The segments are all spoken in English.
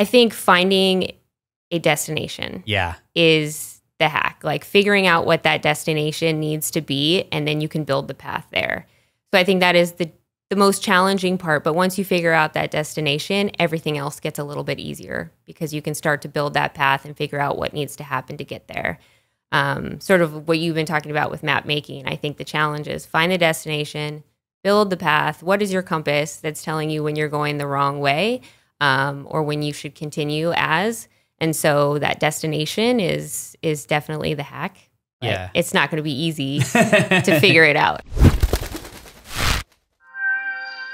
I think finding a destination Yeah. is the hack. Like figuring out what that destination needs to be, and then you can build the path there. So I think that is the the most challenging part. But once you figure out that destination, everything else gets a little bit easier because you can start to build that path and figure out what needs to happen to get there. Um, sort of what you've been talking about with map making. I think the challenge is find the destination, build the path. What is your compass that's telling you when you're going the wrong way um, or when you should continue as? And so that destination is is definitely the hack. but Yeah. it's not going to be easy to figure it out.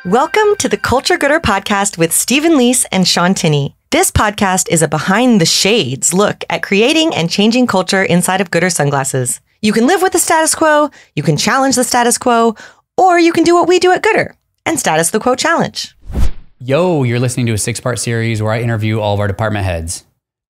Welcome to the Culture goodr podcast with Stephen Lease and Sean Tinney. This podcast is a behind the shades look at creating and changing culture inside of goodr sunglasses. You can live with the status quo, you can challenge the status quo, or you can do what we do at goodr and status the quo challenge. Yo, you're listening to a six part series where I interview all of our department heads.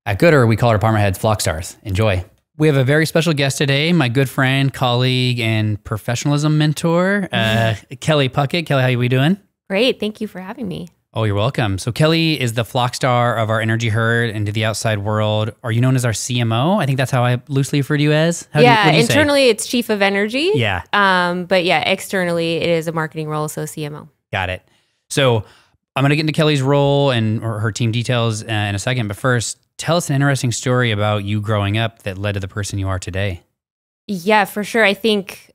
At goodr, we call our department heads flock stars. Enjoy. We have a very special guest today, my good friend, colleague, and professionalism mentor, uh, Kelley Puckett. Kelley, how are we doing? Great. Thank you for having me. Oh, you're welcome. So Kelley is the flock star of our energy herd into the outside world. Are you known as our CMO? I think that's how I loosely refer to you as. How yeah, do you say? internally it's chief of energy. Yeah, Um, but yeah, externally it is a marketing role, so CMO. got it. So I'm going to get into Kelley's role and or her team details uh, in a second. But first, tell us an interesting story about you growing up that led to the person you are today. Yeah, for sure. I think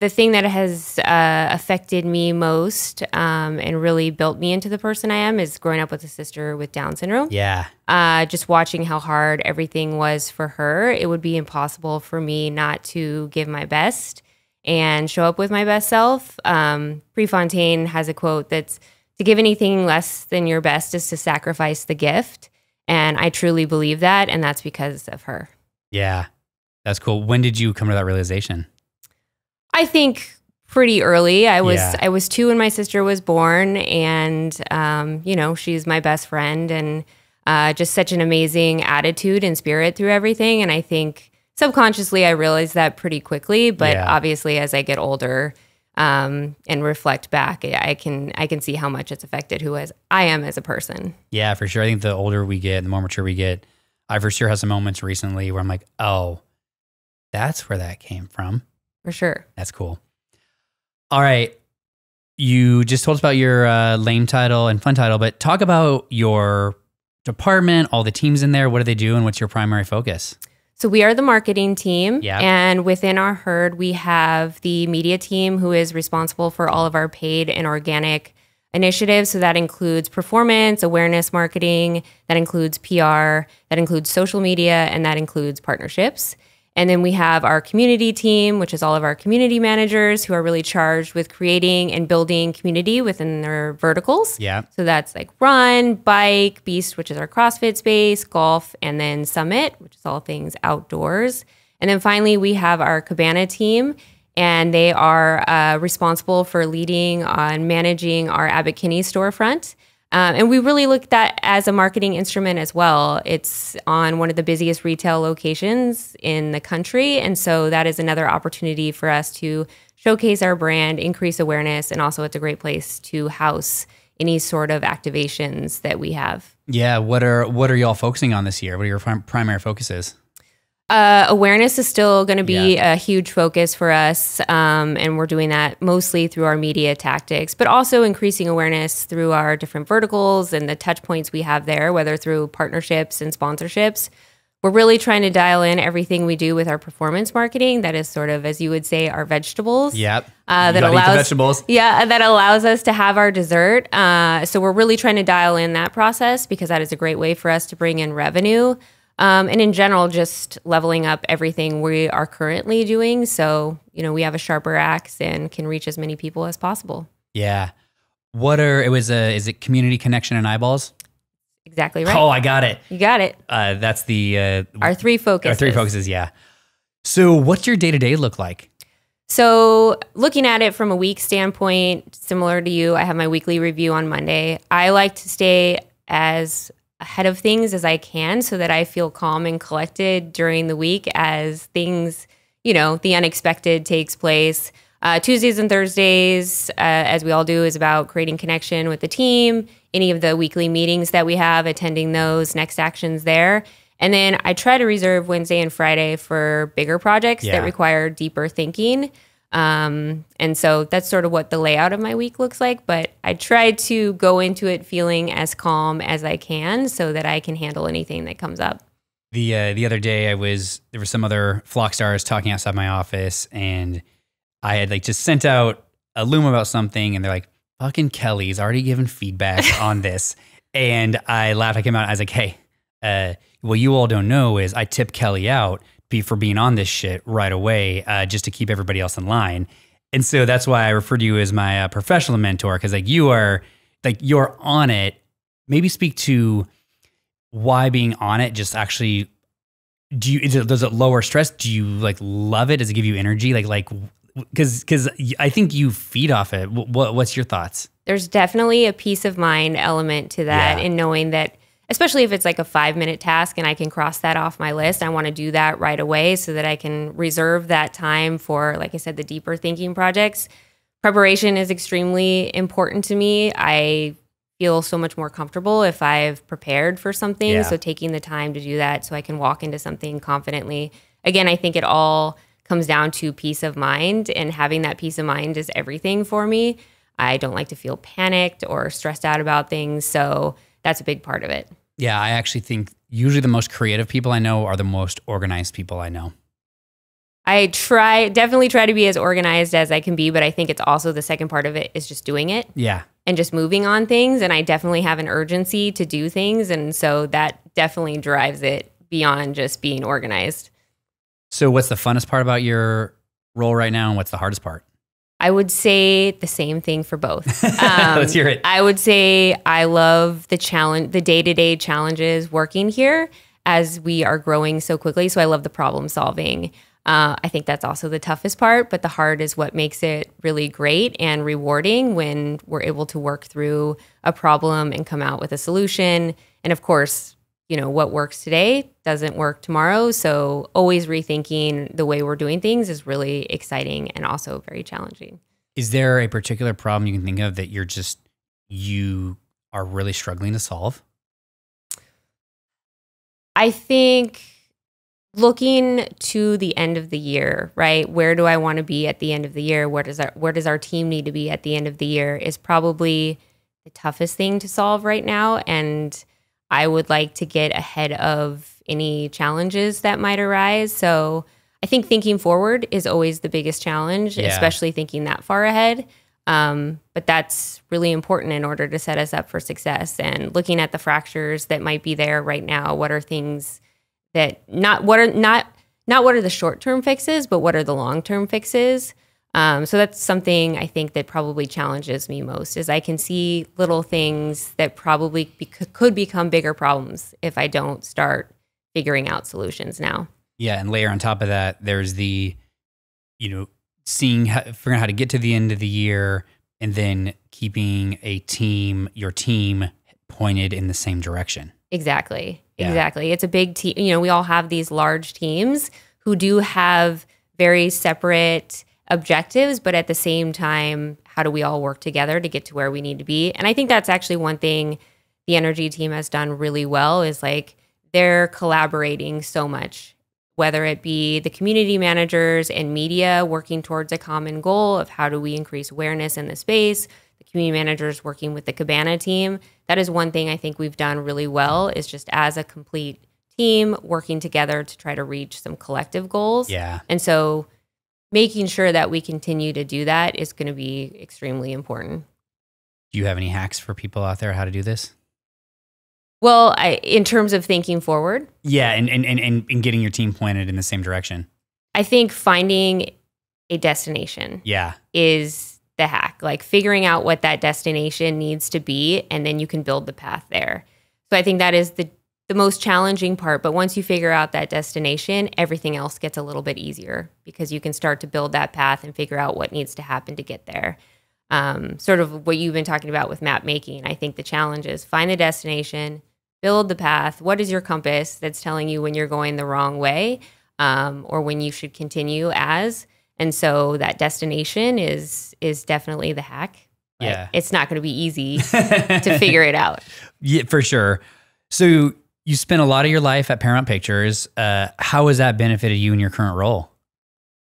the thing that has uh, affected me most um, and really built me into the person I am is growing up with a sister with Down syndrome. Yeah, Uh, just watching how hard everything was for her, it would be impossible for me not to give my best and show up with my best self. Um, Prefontaine has a quote that's to give anything less than your best is to sacrifice the gift. And I truly believe that. And that's because of her. yeah, that's cool. When did you come to that realization? I think pretty early. I was Yeah. I was two when my sister was born, and um, you know she's my best friend, and uh, just such an amazing attitude and spirit through everything. And I think subconsciously I realized that pretty quickly, but Yeah. obviously as I get older um, and reflect back, I can I can see how much it's affected who as I am as a person. Yeah, for sure. I think the older we get, the more mature we get. I for sure have some moments recently where I'm like, oh, that's where that came from. For sure. That's cool. All right. You just told us about your uh, lame title and fun title, but talk about your department, all the teams in there. What do they do, and what's your primary focus? So we are the marketing team. Yeah. And within our herd, we have the media team who is responsible for all of our paid and organic initiatives. So that includes performance, awareness marketing, that includes PR, that includes social media, and that includes partnerships. And then we have our community team, which is all of our community managers who are really charged with creating and building community within their verticals. Yeah. So that's like run, bike, beast, which is our CrossFit space, golf, and then summit, which is all things outdoors. And then finally, we have our Cabana team, and they are uh, responsible for leading on managing our Abbott Kinney storefront. Um, and we really look at that as a marketing instrument as well. It's on one of the busiest retail locations in the country. And so that is another opportunity for us to showcase our brand, increase awareness, and also it's a great place to house any sort of activations that we have. Yeah. What are what are y'all focusing on this year? What are your prim- primary focuses? Uh, awareness is still going to be a huge focus for us, um, and we're doing that mostly through our media tactics, but also increasing awareness through our different verticals and the touch points we have there, whether through partnerships and sponsorships. We're really trying to dial in everything we do with our performance marketing. That is sort of, as you would say, our vegetables. Yep. Uh, that gotta eat the allows vegetables. Yeah, that allows us to have our dessert. Uh, so we're really trying to dial in that process because that is a great way for us to bring in revenue. Um, and in general, just leveling up everything we are currently doing. So, you know, we have a sharper axe and can reach as many people as possible. Yeah. What are it was a is it community connection and eyeballs? Exactly right. Oh, I got it. You got it. Uh, that's the uh, Our three focuses. our three focuses. Yeah. So, what's your day to day look like? So, looking at it from a week standpoint, similar to you, I have my weekly review on Monday. I like to stay as ahead of things as I can so that I feel calm and collected during the week as things, you know, the unexpected takes place. Uh, Tuesdays and Thursdays, uh, as we all do, is about creating connection with the team, any of the weekly meetings that we have, attending those, next actions there. And then I try to reserve Wednesday and Friday for bigger projects Yeah. that require deeper thinking. Um, and so that's sort of what the layout of my week looks like. But I try to go into it feeling as calm as I can so that I can handle anything that comes up. The uh, the other day, I was there were some other flock stars talking outside my office, and I had like just sent out a loom about something, and they're like, "Fucking Kelley's already given feedback on this," and I laughed. I came out. I was like, "Hey, uh, what you all don't know is I tip Kelley out be for being on this shit right away, uh, just to keep everybody else in line." And so that's why I refer to you as my uh, professional mentor because like you are like you're on it. Maybe speak to why being on it just actually do you is it, does it lower stress do you like love it does it give you energy like like because because i think you feed off it what what's your thoughts there's definitely a peace of mind element to that Yeah. in knowing that especially if it's like a five minute task and i can cross that off my list i want to do that right away so that i can reserve that time for like i said the deeper thinking projects preparation is extremely important to me i feel so much more comfortable if i've prepared for something Yeah. so taking the time to do that so i can walk into something confidently again i think it all comes down to peace of mind and having that peace of mind is everything for me I don't like to feel panicked or stressed out about things. So that's a big part of it. yeah i actually think usually the most creative people i know are the most organized people i know I try, definitely try to be as organized as I can be, but I think it's also the second part of it is just doing it yeah and just moving on things. And I definitely have an urgency to do things. And so that definitely drives it beyond just being organized. so what's the funnest part about your role right now and what's the hardest part I would say the same thing for both. Um, Let's hear it. I would say I love the challenge, the day to day challenges working here as we are growing so quickly. So I love the problem solving. Uh, I think that's also the toughest part, but the hard is what makes it really great and rewarding when we're able to work through a problem and come out with a solution. And of course, you know, what works today doesn't work tomorrow. So always rethinking the way we're doing things is really exciting and also very challenging. is there a particular problem you can think of that you're just you are really struggling to solve I think looking to the end of the year, right? Where do I want to be at the end of the year? Where does our where does our team need to be at the end of the year is probably the toughest thing to solve right now and I would like to get ahead of any challenges that might arise. So I think thinking forward is always the biggest challenge, Yeah. especially thinking that far ahead. Um, but that's really important in order to set us up for success. And looking at the fractures that might be there right now, what are things that not what are not not what are the short term fixes, but what are the long term fixes? Um, so that's something I think that probably challenges me most is I can see little things that probably be, could become bigger problems if I don't start figuring out solutions now. Yeah, and layer on top of that, there's the, you know, seeing how, figuring out how to get to the end of the year, and then keeping a team, your team, pointed in the same direction. Exactly. Yeah. Exactly. It's a big team. You know, we all have these large teams who do have very separate objectives, but at the same time, how do we all work together to get to where we need to be? And I think that's actually one thing the energy team has done really well is like they're collaborating so much, whether it be the community managers and media working towards a common goal of how do we increase awareness in the space, the community managers working with the Cabana team. That is one thing I think we've done really well is just as a complete team working together to try to reach some collective goals. Yeah. And so making sure that we continue to do that is going to be extremely important. Do you have any hacks for people out there how to do this? Well, I, in terms of thinking forward, Yeah, and and, and and and getting your team pointed in the same direction. I think finding a destination Yeah. is the hack. Like figuring out what that destination needs to be, and then you can build the path there. So I think that is the the most challenging part. But once you figure out that destination, everything else gets a little bit easier because you can start to build that path and figure out what needs to happen to get there. Um, sort of what you've been talking about with map making. I think the challenge is find the destination, build the path. What is your compass that's telling you when you're going the wrong way um, or when you should continue as? And so that destination is is definitely the hack. Yeah. It's not going to be easy to figure it out. Yeah, for sure. So you spent a lot of your life at Paramount Pictures. Uh, how has that benefited you in your current role?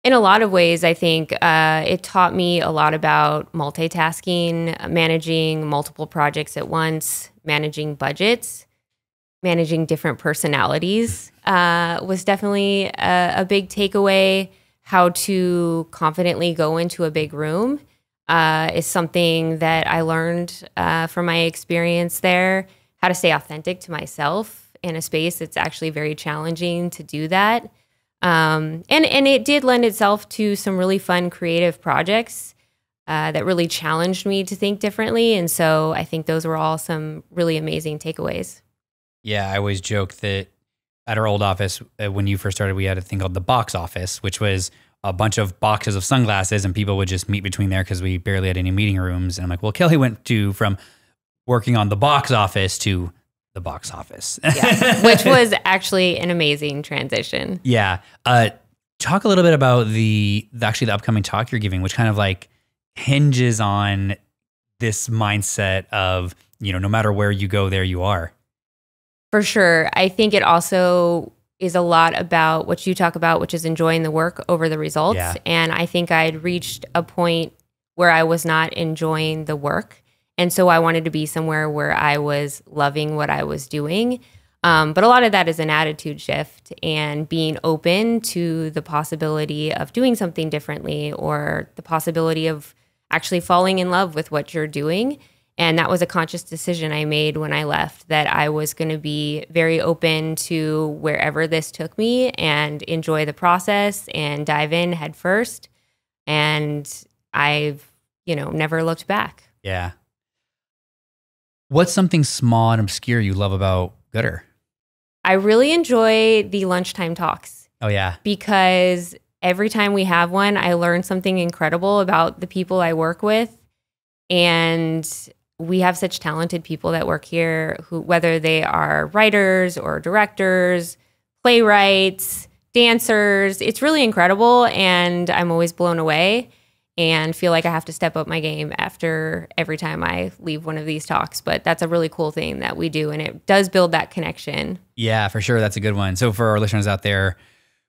In a lot of ways, I think uh, it taught me a lot about multitasking, managing multiple projects at once, managing budgets, managing different personalities uh, was definitely a, a big takeaway. How to confidently go into a big room uh, is something that I learned uh, from my experience there. How to stay authentic to myself in a space that's actually very challenging to do that. Um, and and it did lend itself to some really fun creative projects uh, that really challenged me to think differently. And so I think those were all some really amazing takeaways. Yeah, I always joke that at our old office, uh, when you first started, we had a thing called the box office, which was a bunch of boxes of sunglasses, and people would just meet between there because we barely had any meeting rooms. And I'm like, well, Kelley went to from working on the box office to the box office. Yeah, which was actually an amazing transition. Yeah. Uh, talk a little bit about the, the actually the upcoming talk you're giving, which kind of like hinges on this mindset of you know no matter where you go, there you are. For sure. I think it also is a lot about what you talk about, which is enjoying the work over the results. Yeah. And I think I'd reached a point where I was not enjoying the work. And so I wanted to be somewhere where I was loving what I was doing. Um, but a lot of that is an attitude shift and being open to the possibility of doing something differently or the possibility of actually falling in love with what you're doing. And that was a conscious decision I made when I left that I was going to be very open to wherever this took me and enjoy the process and dive in head first. And I've, you know, never looked back. Yeah. What's something small and obscure you love about goodr? I really enjoy the lunchtime talks Oh yeah. because every time we have one, I learn something incredible about the people I work with. And we have such talented people that work here who, whether they are writers or directors, playwrights, dancers, it's really incredible. And I'm always blown away and feel like I have to step up my game after every time I leave one of these talks. But that's a really cool thing that we do. And it does build that connection. Yeah, for sure. That's a good one. So for our listeners out there,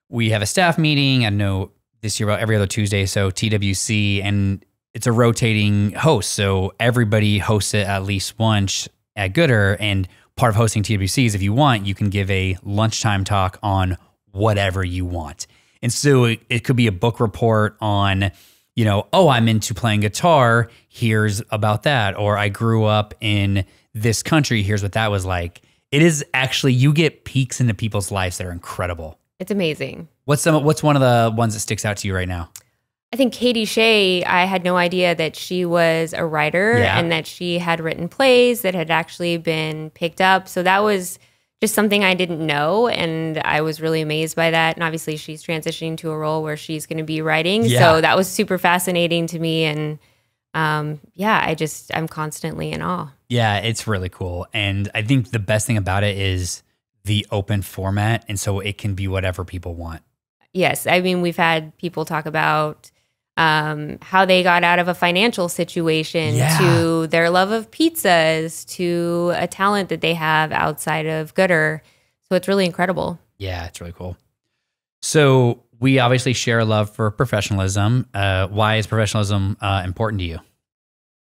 we have a staff meeting. I know this year about every other Tuesday. So TWC, and it's a rotating host. So everybody hosts it at least once at goodr. And part of hosting TWC is if you want, you can give a lunchtime talk on whatever you want. And so it, it could be a book report on, you know, oh, I'm into playing guitar. Here's about that. Or I grew up in this country. Here's what that was like. It is actually, you get peeks into people's lives that are incredible. It's amazing. What's some? What's one of the ones that sticks out to you right now? I think Katie Shea, I had no idea that she was a writer Yeah. and that she had written plays that had actually been picked up. So that was just something I didn't know. And I was really amazed by that. And obviously, she's transitioning to a role where she's going to be writing. Yeah. So that was super fascinating to me. And um, yeah, I just, I'm constantly in awe. Yeah, it's really cool, and I think the best thing about it is the open format, and so it can be whatever people want. Yes. I mean, we've had people talk about um, how they got out of a financial situation Yeah. to their love of pizzas to a talent that they have outside of goodr. So it's really incredible. Yeah, it's really cool. So we obviously share a love for professionalism. Uh, why is professionalism uh, important to you?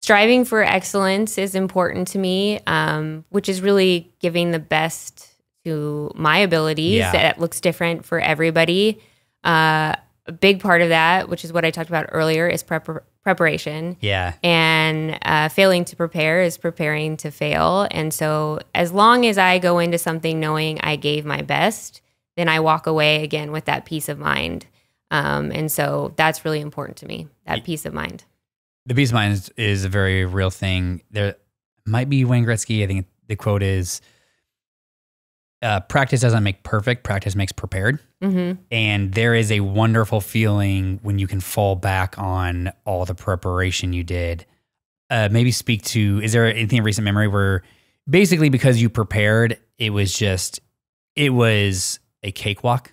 Striving for excellence is important to me, um, which is really giving the best to my abilities. Yeah. That looks different for everybody. Uh, a big part of that, which is what I talked about earlier, is prep- preparation. Yeah, and uh, failing to prepare is preparing to fail. And so, as long as I go into something knowing I gave my best, then I walk away again with that peace of mind. Um, and so, that's really important to me that peace of mind. the peace of mind is, is a very real thing. There might be Wayne Gretzky. I think the quote is, uh, "Practice doesn't make perfect. Practice makes prepared." Hmm And there is a wonderful feeling when you can fall back on all the preparation you did. Uh, maybe speak to is there anything in recent memory where basically because you prepared, it was just, it was a cakewalk?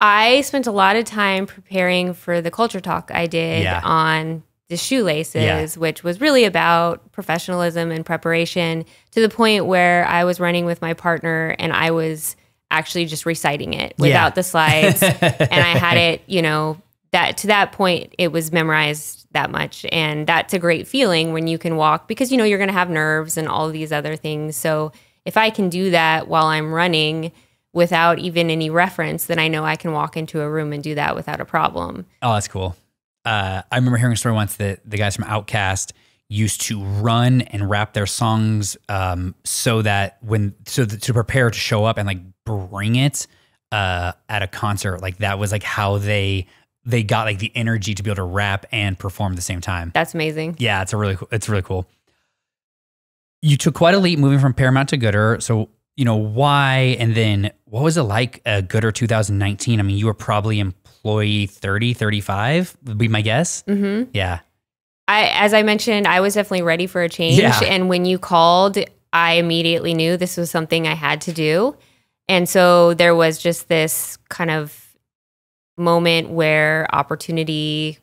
I spent a lot of time preparing for the culture talk I did Yeah. on the shoelaces, which was really about professionalism and preparation to the point where I was running with my partner and I was actually just reciting it without Yeah. the slides. and I had it, you know, that to that point it was memorized that much. And that's a great feeling when you can walk because you know you're gonna have nerves and all these other things. So if I can do that while I'm running without even any reference, then I know I can walk into a room and do that without a problem. Oh, that's cool. Uh, I remember hearing a story once that the guys from OutKast used to run and rap their songs um, so that when so that, to prepare to show up and like bring it uh, at a concert, like that was like how they they got like the energy to be able to rap and perform at the same time. That's amazing. Yeah, it's a really cool. It's really cool. You took quite a leap moving from Paramount to goodr. So you know why, and then what was it like uh, goodr 2019? I mean, you were probably employee 30, 35 would be my guess. hmm Yeah, I, as I mentioned, I was definitely ready for a change. Yeah. And when you called, I immediately knew this was something I had to do. And so there was just this kind of moment where opportunity,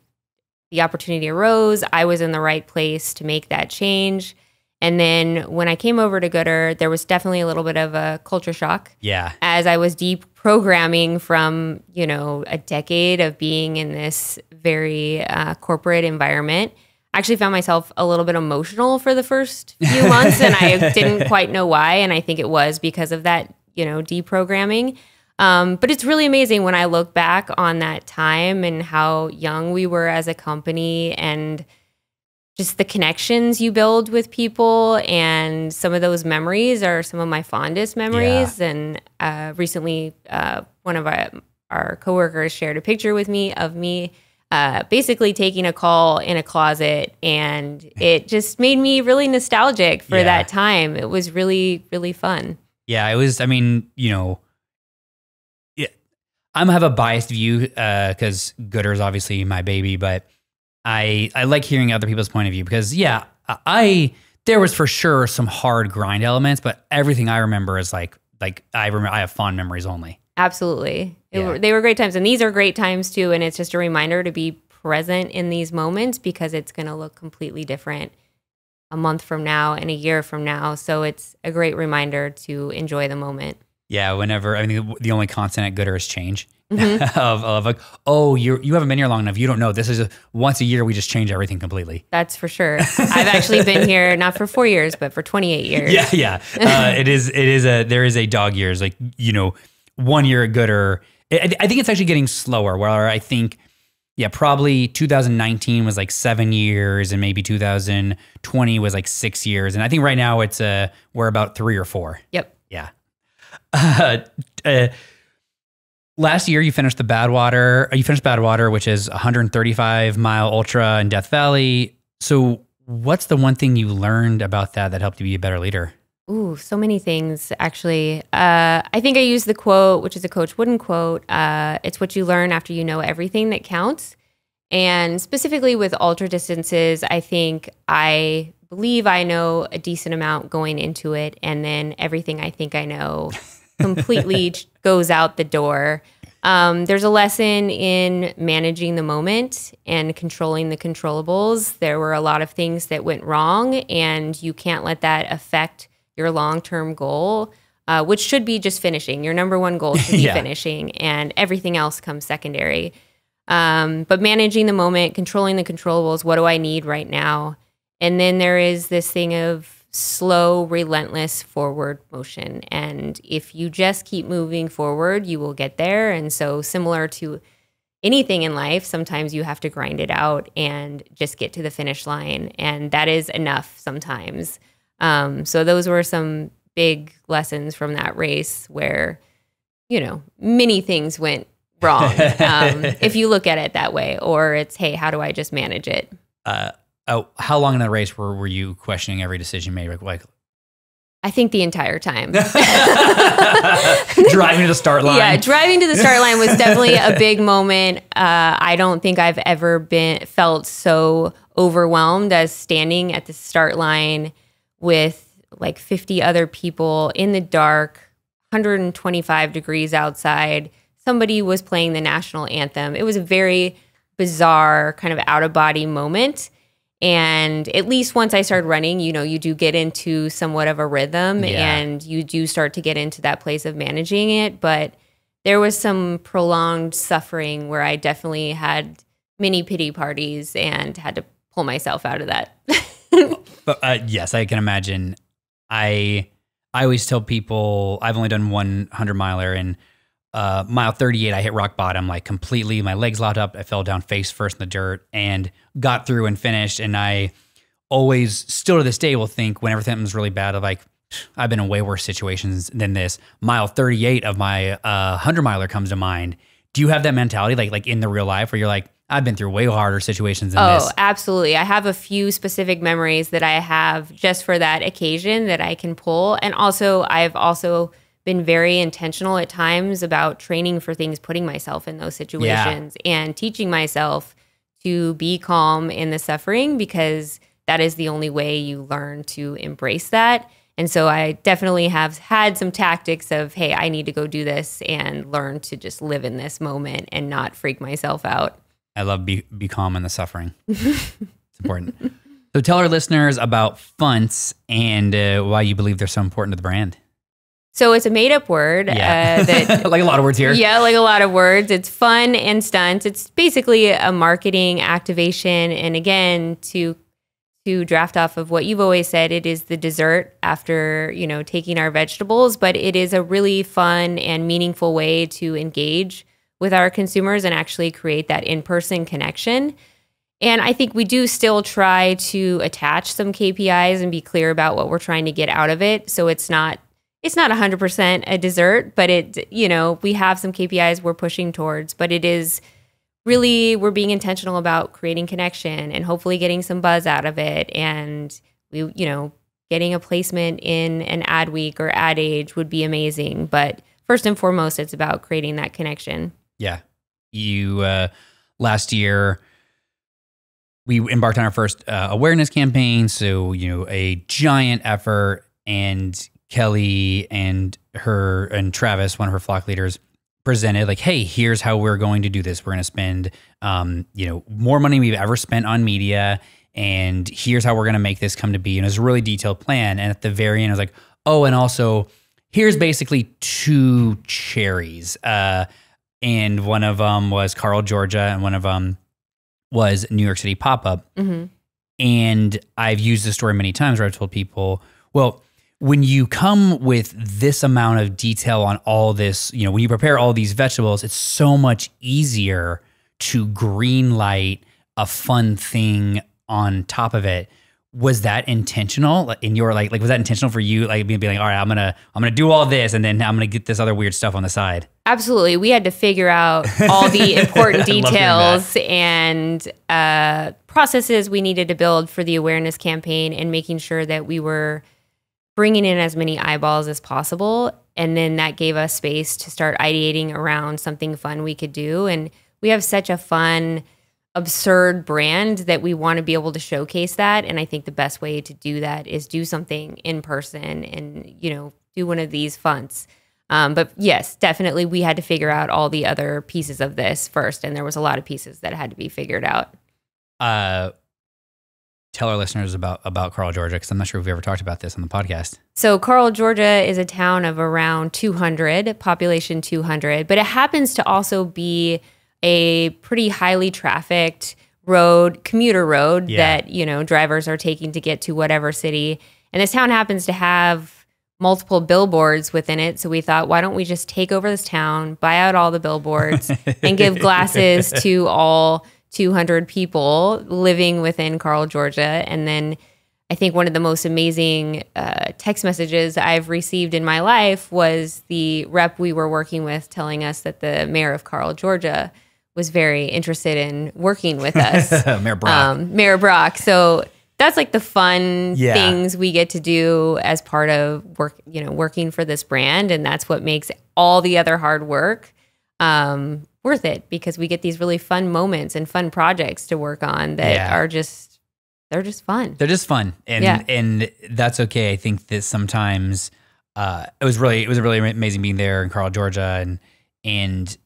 the opportunity arose. I was in the right place to make that change. And then when I came over to goodr, there was definitely a little bit of a culture shock yeah, as I was deprogramming from, you know, a decade of being in this very uh, corporate environment. I actually found myself a little bit emotional for the first few months, and I didn't quite know why. And I think it was because of that, you know, deprogramming. Um, but it's really amazing when I look back on that time and how young we were as a company and just the connections you build with people and some of those memories are some of my fondest memories and uh, recently uh, one of our, our coworkers shared a picture with me of me uh, basically taking a call in a closet and it just made me really nostalgic for Yeah. that time it was really really fun yeah. It was. I mean, you know, yeah, I'm have a biased view because goodr is obviously my baby, but I I like hearing other people's point of view because yeah, I- I there was for sure some hard grind elements, but everything I remember is like like I remember I have fond memories only. Absolutely. It Yeah. were, they were great times. And these are great times too. And it's just a reminder to be present in these moments because it's going to look completely different a month from now and a year from now. So it's a great reminder to enjoy the moment. Yeah, whenever I mean the, only constant at goodr is change. Mm-hmm. of, of like, oh, you you haven't been here long enough. You don't know. This is a, once a year. We just change everything completely. That's for sure. I've actually been here not for four years, but for 28 years. Yeah, yeah. Uh, it is. It is a. There is a dog years. Like you know, one year goodr. I, I think it's actually getting slower. Where I think, yeah, probably 2019 was like seven years, and maybe 2020 was like six years, and I think right now it's uh we're about three or four. Yep. Yeah. Uh, uh, last year, you finished the Badwater. You finished Badwater, which is 135 mile ultra in Death Valley. So, what's the one thing you learned about that that helped you be a better leader? Ooh, so many things actually. Uh, I think I use the quote, which is a Coach Wooden quote. Uh, it's what you learn after you know everything that counts. And specifically with ultra distances, I think I believe I know a decent amount going into it, and then everything I think I know completely goes out the door. Um, there's a lesson in managing the moment and controlling the controllables. There were a lot of things that went wrong, and you can't let that affect your long term goal, uh, which should be just finishing. Your number one goal should be Yeah. finishing, and everything else comes secondary. Um, but managing the moment, controlling the controllables, what do I need right now? And then there is this thing of slow, relentless forward motion. And if you just keep moving forward, you will get there. And so, similar to anything in life, sometimes you have to grind it out and just get to the finish line. And that is enough sometimes. Um, so, those were some big lessons from that race where, you know, many things went wrong um, if you look at it that way. Or it's, hey, how do I just manage it? Uh, oh, how long in that race were, were you questioning every decision made? Like, like I think the entire time. driving to the start line. Yeah, driving to the start line was definitely a big moment. Uh, I don't think I've ever been felt so overwhelmed as standing at the start line with like 50 other people in the dark, 125 degrees outside. Somebody was playing the national anthem. It was a very bizarre kind of out of body moment. And at least once I started running, you know, you do get into somewhat of a rhythm Yeah. and you do start to get into that place of managing it. But there was some prolonged suffering where I definitely had mini pity parties and had to pull myself out of that. But uh, yes, I can imagine. I I always tell people I've only done one hundred miler and uh, mile thirty eight. I hit rock bottom like completely. My legs locked up. I fell down face first in the dirt and got through and finished. And I always, still to this day, will think whenever something's really bad, of like I've been in way worse situations than this. Mile thirty eight of my uh, hundred miler comes to mind. Do you have that mentality like like in the real life where you're like I've been through way harder situations than this. Oh, this? absolutely. I have a few specific memories that I have just for that occasion that I can pull. And also, I've also been very intentional at times about training for things, putting myself in those situations and teaching myself to be calm in the suffering because that is the only way you learn to embrace that. And so I definitely have had some tactics of, hey, I need to go do this and learn to just live in this moment and not freak myself out. I love be be calm in the suffering. it's important. So tell our listeners about Funts and uh, why you believe they're so important to the brand. So it's a made up word uh, that like a lot of words here. Yeah, like a lot of words. It's fun and stunts. It's basically a marketing activation. And again, to to draft off of what you've always said, it is the dessert after, you know, taking our vegetables, but it is a really fun and meaningful way to engage with our consumers and actually create that in-person connection. And I think we do still try to attach some KPIs and be clear about what we're trying to get out of it. So it's not it's not 100% a dessert, but it you know, we have some KPIs we're pushing towards, but it is really we're being intentional about creating connection and hopefully getting some buzz out of it and we you know, getting a placement in an Adweek or ad age would be amazing, but first and foremost it's about creating that connection. Yeah. You uh, last year we embarked on our first uh, awareness campaign. So you know, a giant effort, and Kelley and her and Travis, one of her flock leaders, presented like, "Hey, here's how we're going to do this. We're going to spend, um, you know, more money we've ever spent on media." And here's how we're going to make this come to be. And it was a really detailed plan. And at the very end, I was like, oh, and also here's basically two cherries. Uh, and one of them was Carl, Georgia, and one of them was New York City pop up. Mhm. And I've used this story many times where I've told people, well, when you come with this amount of detail on all this, you know, when you prepare all these vegetables, it's so much easier to green light a fun thing on top of it. Was that intentional in your like like was that intentional for you like being being like all right I'm gonna I'm gonna do all this and then I'm gonna get this other weird stuff on the side Absolutely. We had to figure out all the important I love hearing details and uh, processes we needed to build for the awareness campaign and making sure that we were bringing in as many eyeballs as possible. And then that gave us space to start ideating around something fun we could do. And we have such a fun, absurd brand that we want to be able to showcase that. And I think the best way to do that is do something in person and, you know, do one of these funts. Um, but yes, definitely, we had to figure out all the other pieces of this first, and there was a lot of pieces that had to be figured out. uh tell our listeners about about Carl Georgia because I'm not sure if we ever talked about this on the podcast So, Carl, Georgia is a town of around 200, population 200, but it happens to also be a pretty highly trafficked road, commuter road Yeah. that, you know, drivers are taking to get to whatever city. And this town happens to have multiple billboards within it. So we thought, why don't we just take over this town, buy out all the billboards, and give glasses to all 200 people living within Carl, Georgia. And then I think one of the most amazing uh, text messages I've received in my life was the rep we were working with telling us that the mayor of Carl, Georgia was very interested in working with us. Mayor Brock um, Mayor Brock. So that's like the fun Yeah. things we get to do as part of work, you know, working for this brand. And that's what makes all the other hard work um, worth it because we get these really fun moments and fun projects to work on that Yeah. are just, they're just fun. they're just fun and Yeah. and that's okay i think that sometimes uh it was really it was a really amazing being there in carl georgia and and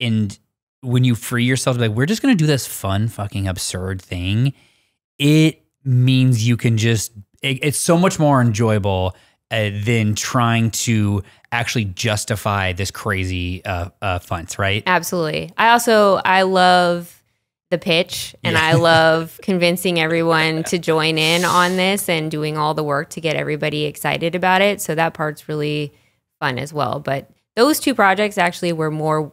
and when you free yourself to be like, we're just gonna do this fun, fucking absurd thing, it means you can just it, it's so much more enjoyable uh, than trying to actually justify this crazy uh, uh funts, right? Absolutely. I also I love the pitch and Yeah. I love convincing everyone to join in on this and doing all the work to get everybody excited about it. So that part's really fun as well. But those two projects actually were more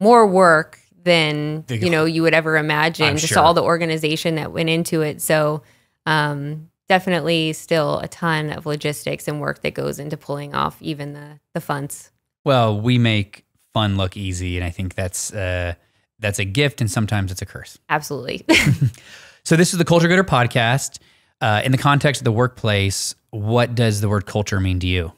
more work than you know you would ever imagine. I'm just sure. all the organization that went into it. So um, definitely still a ton of logistics and work that goes into pulling off even the the funts. Well, we make fun look easy, and I think that's uh, that's a gift, and sometimes it's a curse. Absolutely. So this is the Culture goodr podcast. Uh, in the context of the workplace, what does the word culture mean to you?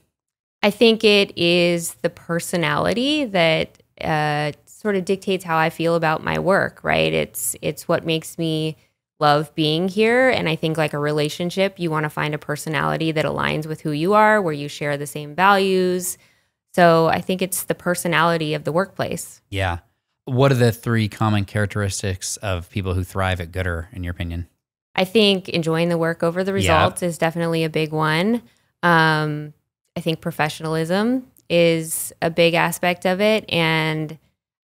I think it is the personality that uh, sort of dictates how I feel about my work, right? It's it's what makes me love being here, and I think like a relationship, you want to find a personality that aligns with who you are, where you share the same values. So I think it's the personality of the workplace. Yeah. What are the three common characteristics of people who thrive at goodr, in your opinion? I think enjoying the work over the Yeah. results is definitely a big one. Um, I think professionalism is a big aspect of it, and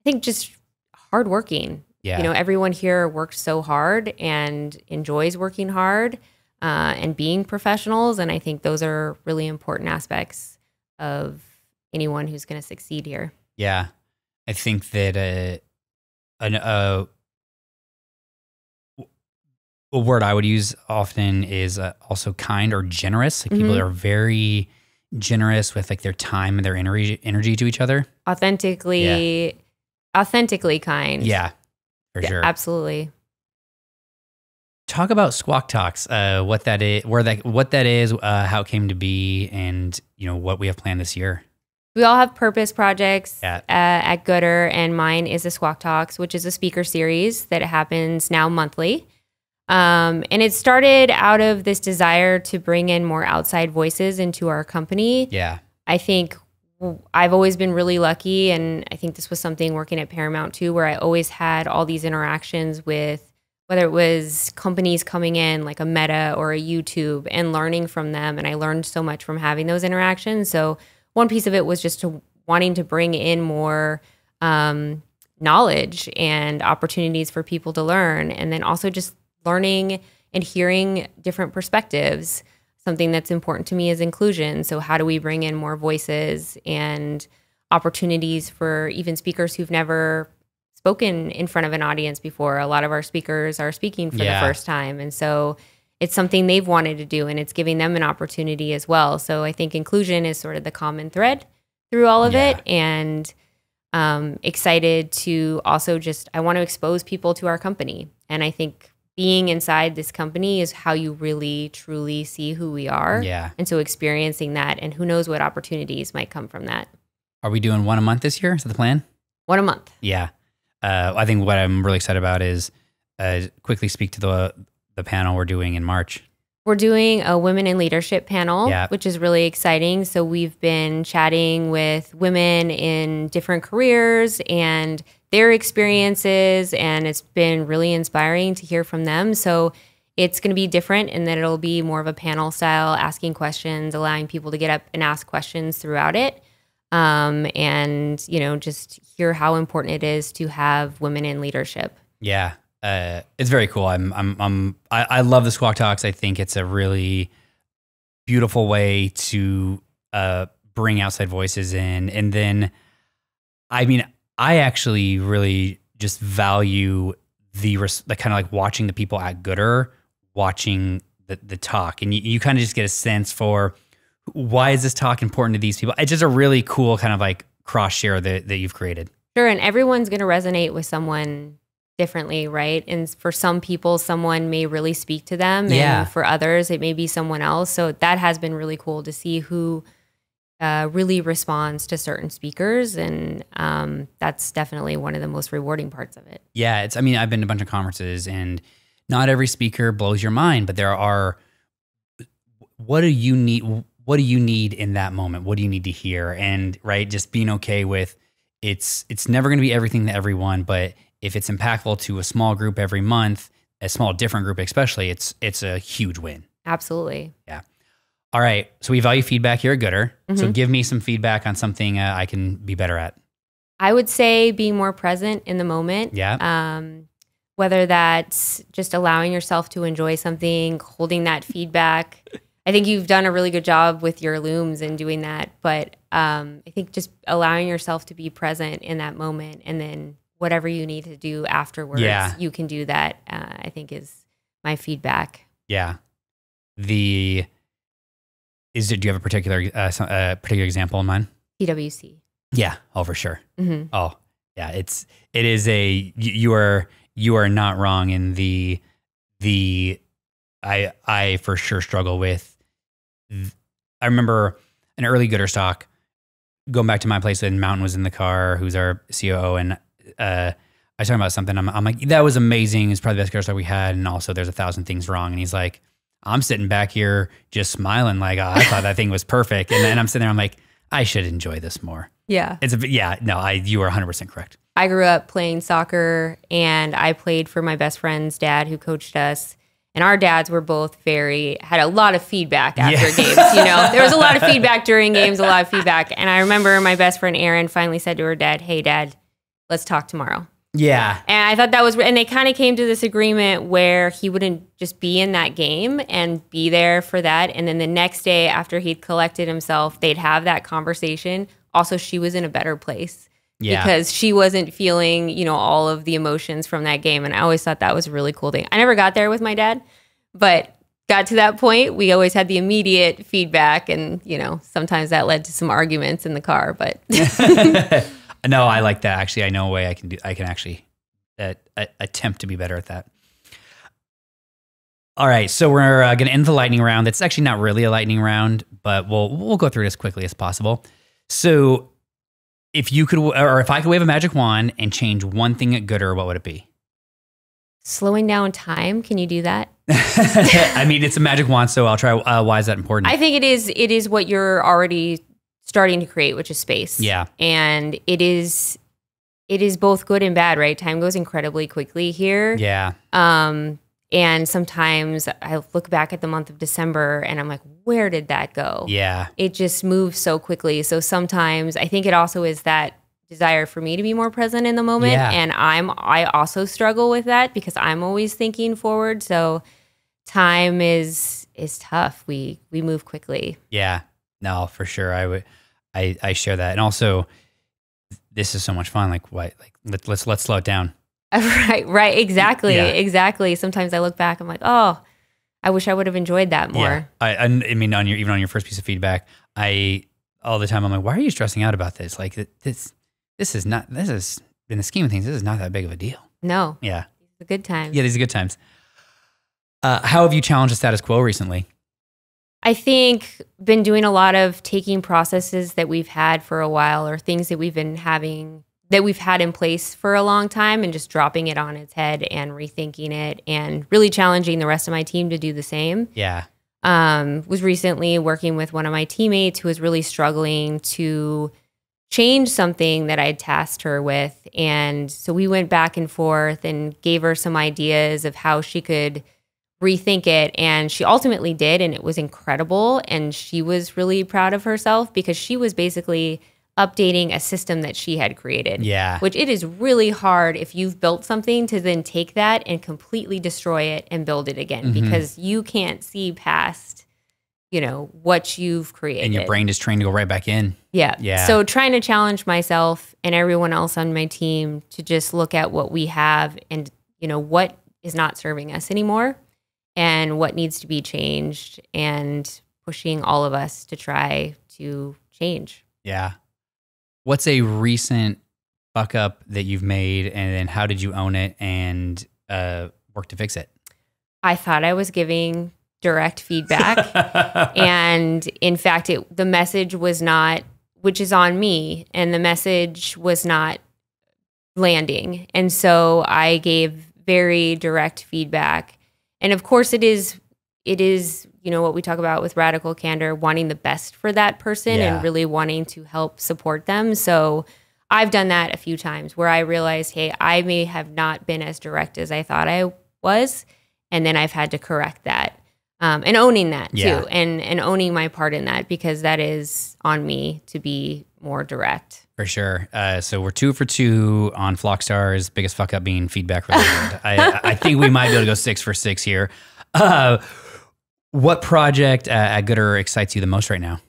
think just hardworking. Yeah. You know, everyone here works so hard and enjoys working hard uh, and being professionals, and I think those are really important aspects of anyone who's going to succeed here. Yeah, I think that uh, an, uh, a word I would use often is uh, also kind or generous. Like people Mhm. are very generous with like their time and their energy energy to each other. Authentically, authentically kind. Yeah, for Yeah, sure. absolutely. Talk about Squawk Talks. Uh, what that is, where that, what that is, uh, how it came to be, and you know what we have planned this year. We all have purpose projects Yeah. uh, at goodr, and mine is the Squawk Talks, which is a speaker series that happens now monthly. Um, and it started out of this desire to bring in more outside voices into our company. Yeah, I think I've always been really lucky, and I think this was something working at Paramount too, where I always had all these interactions with whether it was companies coming in like a Meta or a YouTube and learning from them, and I learned so much from having those interactions. So one piece of it was just to wanting to bring in more um, knowledge and opportunities for people to learn, and then also just learning and hearing different perspectives something that's important to me is inclusion. So, how do we bring in more voices and opportunities for even speakers who've never spoken in front of an audience before? A lot of our speakers are speaking for Yeah. the first time. And so, it's something they've wanted to do and it's giving them an opportunity as well. So, I think inclusion is sort of the common thread through all of Yeah. it. And um, excited to also just, I want to expose people to our company. And I think being inside this company is how you really truly see who we are. yeah. And so experiencing that and who knows what opportunities might come from that. Are we doing one a month this year? Is that the plan? One a month. Yeah. Uh, I think what I'm really excited about is uh, quickly speak to the the panel we're doing in March. We're doing a women in leadership panel, Yeah. which is really exciting. So we've been chatting with women in different careers and their experiences, and it's been really inspiring to hear from them. So it's going to be different in that it'll be more of a panel style, asking questions, allowing people to get up and ask questions throughout it. Um, and, you know, just hear how important it is to have women in leadership. Yeah. Uh, it's very cool. I'm, I'm, I'm, I, I love the Squawk Talks. I think it's a really beautiful way to uh, bring outside voices in. And then, I mean, I actually really just value the, res- the kind of like watching the people at goodr, watching the, the talk. And you, you kind of just get a sense for why is this talk important to these people? It's just a really cool kind of like cross share that, that you've created. Sure, and everyone's going to resonate with someone differently, right? And for some people, someone may really speak to them, Yeah. and for others, it may be someone else. So that has been really cool to see who uh, really responds to certain speakers, and um, that's definitely one of the most rewarding parts of it. Yeah, it's. I mean, I've been to a bunch of conferences, and not every speaker blows your mind, but there are. What do you need? What do you need in that moment? What do you need to hear? And right, just being okay with it's it's never going to be everything to everyone, but if it's impactful to a small group every month, a small different group especially, it's it's a huge win. Absolutely. All right, so we value feedback You're a goodr. So Mhm. give me some feedback on something uh, I can be better at. I would say being more present in the moment. Yeah. Um, whether that's just allowing yourself to enjoy something, holding that feedback. I think you've done a really good job with your looms and doing that. But um, I think just allowing yourself to be present in that moment and then whatever you need to do afterwards, Yeah. you can do that. Uh, I think is my feedback. Yeah. The is it? Do you have a particular uh, some- uh, particular example in mind? PWC. Yeah. Oh, for sure. hmm Oh, yeah. It's it is a you, you are you are not wrong in the the I I for sure struggle with. th- I remember an early goodr stock going back to my place and Mountain was in the car, who's our COO, and uh, I was talking about something. I'm, I'm like, that was amazing. It's probably the best goodr stock we had, and also there's a thousand things wrong. And he's like, I'm sitting back here just smiling, like oh, I thought that thing was perfect, and then I'm sitting there, I'm like, I should enjoy this more. Yeah. It's a bit- yeah, no, I you are 100 percent correct. I grew up playing soccer and I played for my best friend's dad who coached us. And our dads were both very, had a lot of feedback after Yeah. games. You know, there was a lot of feedback during games, a lot of feedback. And I remember my best friend Erin finally said to her dad, Hey, dad, let's talk tomorrow. Yeah, And I thought that was, and they kind of came to this agreement where he wouldn't just be in that game and be there for that. And then the next day, after he'd collected himself, they'd have that conversation. Also, she was in a better place yeah, because she wasn't feeling, you know, all of the emotions from that game. And I always thought that was a really cool thing. I never got there with my dad, but got to that point. We always had the immediate feedback, and you know, sometimes that led to some arguments in the car. But no, I like that. Actually, I know a way I can do. I can actually uh, attempt to be better at that. All right, so we're uh, going to end the lightning round. That's actually not really a lightning round, but we'll we'll go through it as quickly as possible. So, if you could, or if I could wave a magic wand and change one thing at goodr, what would it be? slowing down time, can you do that? I mean, it's a magic wand, so I'll try. Uh, why is that important? I think it is. It is what you're already starting to create, which is space. yeah, and it is. It is both good and bad, right? Time goes incredibly quickly here. yeah, Um, and sometimes I look back at the month of December and I'm like, where did that go? yeah, It just moves so quickly. So sometimes I think it also is that desire for me to be more present in the moment. Yeah. And I'm I also struggle with that because I'm always thinking forward. So time is is tough. We we move quickly. yeah. No, for sure. I would. I I share that, and also, this is so much fun. Like, what? Like, let, let's let's slow it down. right, right, exactly. Yeah. Exactly. Sometimes I look back, I'm like, oh, I wish I would have enjoyed that more. Yeah. I, I, I mean, on your even on your first piece of feedback, I all the time I'm like, why are you stressing out about this? Like this, this is not. This is in the scheme of things, this is not that big of a deal. No, Yeah, It's a good time. yeah. These are good times. Uh, how have you challenged the status quo recently? I think been doing a lot of taking processes that we've had for a while or things that we've been having that we've had in place for a long time and just dropping it on its head and rethinking it and really challenging the rest of my team to do the same. Yeah, Um, was recently working with one of my teammates who was really struggling to change something that I had tasked her with. And so we went back and forth and gave her some ideas of how she could rethink it. And she ultimately did. And it was incredible. And she was really proud of herself because she was basically updating a system that she had created. yeah, Which it is really hard if you've built something to then take that and completely destroy it and build it again Mhm. because you can't see past, you know, what you've created. and your brain is trained to go right back in. Yeah. Yeah. So trying to challenge myself and everyone else on my team to just look at what we have and, you know, what is not serving us anymore and what needs to be changed and pushing all of us to try to change. Yeah. What's a recent fuck up that you've made, and then how did you own it and uh, work to fix it? I thought I was giving direct feedback. and in fact it the message was not which is on me and the message was not landing and so i gave very direct feedback and of course it is it is you know what we talk about with radical candor wanting the best for that person Yeah. and really wanting to help support them so I've done that a few times where I realized, hey, I may have not been as direct as I thought I was, and then I've had to correct that. Um, and owning that Yeah. too, and and owning my part in that because that is on me to be more direct. For sure. Uh, so we're two for two on Flockstars. Biggest fuck up being feedback related. I, I think we might be able to go six for six here. Uh, what project uh, at goodr excites you the most right now?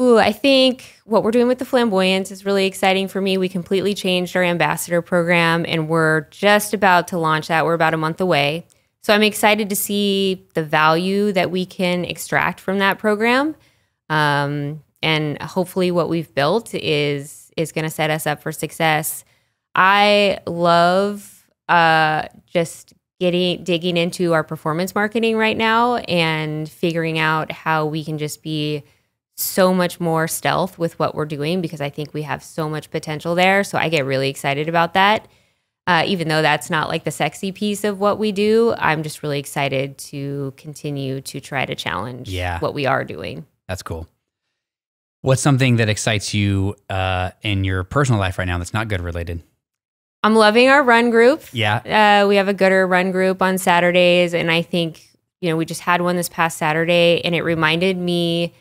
Ooh, I think what we're doing with the flamboyance is really exciting for me. We completely changed our ambassador program and we're just about to launch that. We're about a month away. So I'm excited to see the value that we can extract from that program. Um, and hopefully what we've built is is going to set us up for success. I love uh, just getting digging into our performance marketing right now and figuring out how we can just be so much more stealth with what we're doing because I think we have so much potential there. So I get really excited about that. Uh, even though that's not like the sexy piece of what we do, I'm just really excited to continue to try to challenge Yeah. what we are doing. That's cool. What's something that excites you uh, in your personal life right now that's not good related? I'm loving our run group. Yeah. Uh, we have a goodr run group on Saturdays, and I think you know we just had one this past Saturday, and it reminded me.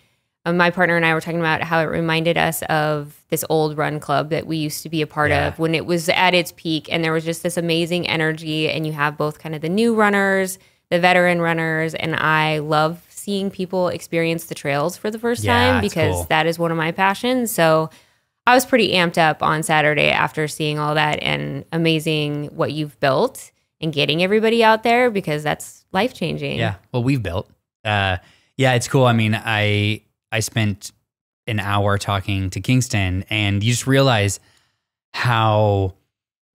Uh, my partner and I were talking about how it reminded us of this old run club that we used to be a part Yeah. of when it was at its peak, and there was just this amazing energy. And you have both kind of the new runners, the veteran runners, and I love seeing people experience the trails for the first Yeah, time because cool. that is one of my passions. So I was pretty amped up on Saturday after seeing all that and amazing what you've built and getting everybody out there because that's life changing. Yeah. Well, we've built. Uh, yeah, it's cool. I mean, I I spent an hour talking to Kingston, and you just realize how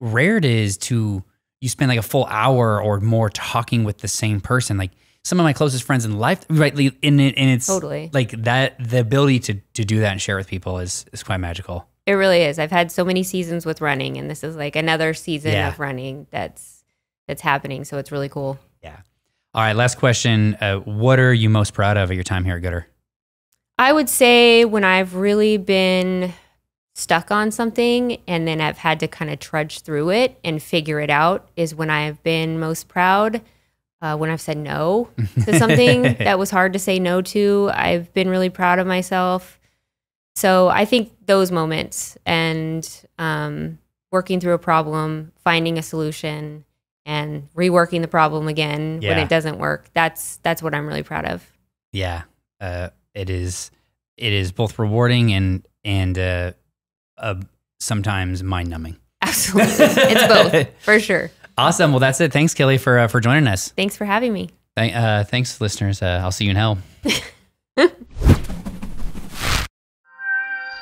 rare it is to you spend like a full hour or more talking with the same person. Like some of my closest friends in life, right? In it, and it's Totally. like that. The ability to to do that and share with people is is quite magical. It really is. I've had so many seasons with running and this is like another season Yeah. of running that's that's happening. So it's really cool. Yeah. All right. Last question. Uh, what are you most proud of at your time here at goodr? I would say when I've really been stuck on something and then I've had to kind of trudge through it and figure it out is when I've been most proud. Uh, when I've said no to something that was hard to say no to, I've been really proud of myself. So I think those moments and um, working through a problem, finding a solution, and reworking the problem again when it doesn't work. That's that's what I'm really proud of. Yeah, uh, it is. It is both rewarding and and uh, uh, sometimes mind numbing. Absolutely. it's both, for sure. Awesome. Well, that's it. Thanks, Kelley, for uh, for joining us. Thanks for having me. Th- uh, thanks, listeners. Uh, I'll see you in hell.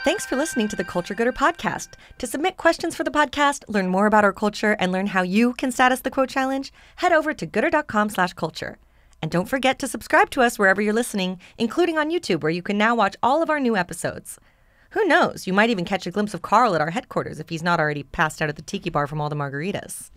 Thanks for listening to the Culture goodr podcast. To submit questions for the podcast, learn more about our culture, and learn how you can status the quote challenge, head over to goodr.com slash culture. And don't forget to subscribe to us wherever you're listening, including on YouTube, where you can now watch all of our new episodes. Who knows? You might even catch a glimpse of Carl at our headquarters if he's not already passed out at the tiki bar from all the margaritas.